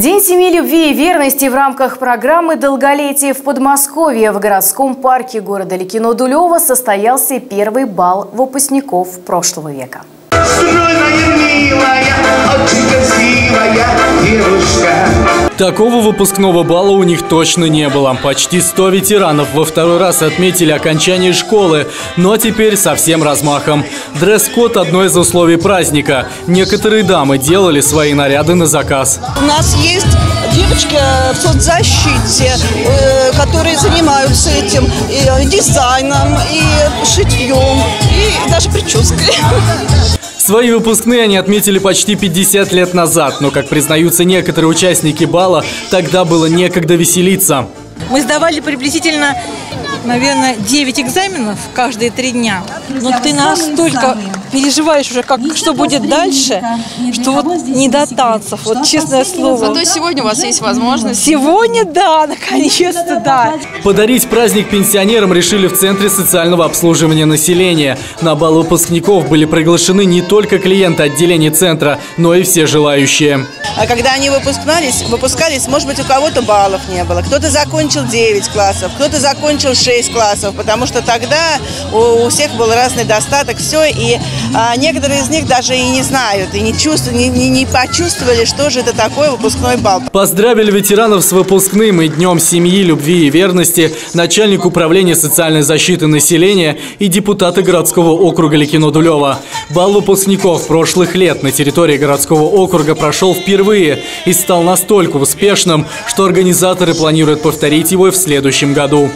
День семьи любви и верности в рамках программы «Долголетие в Подмосковье» в городском парке города Ликино Дулева состоялся первый бал выпускников прошлого века. Стройная, милая, очень красивая девушка. Такого выпускного бала у них точно не было. Почти 100 ветеранов во второй раз отметили окончание школы, но теперь со всем размахом. Дресс-код – одно из условий праздника. Некоторые дамы делали свои наряды на заказ. У нас есть девочки в соцзащите, э, которые занимаются этим и дизайном, и шитьем, и даже прической. Свои выпускные они отметили почти 50 лет назад, но, как признаются некоторые участники бала, тогда было некогда веселиться. Мы сдавали приблизительно, наверное, 9 экзаменов каждые три дня. Но ты настолько переживаешь уже, как, что будет дальше, что вот не до танцев, вот честное слово. Зато сегодня у вас есть возможность. Сегодня, да, наконец-то, да. Подарить праздник пенсионерам решили в Центре социального обслуживания населения. На бал выпускников были приглашены не только клиенты отделения центра, но и все желающие. А когда они выпускались, выпускались, может быть, у кого-то баллов не было. Кто-то закончил 9 классов, кто-то закончил 6 классов, потому что тогда у, у всех был разный достаток, все, и а, некоторые из них даже и не знают, и не чувствуют, не, не, не почувствовали, что же это такое выпускной бал. Поздравили ветеранов с выпускным и Днем семьи, любви и верности начальник управления социальной защиты населения и депутаты городского округа Ликино-Дулева. Бал выпускников прошлых лет на территории городского округа прошел впервые и стал настолько успешным, что организаторы планируют повторить его и в следующем году.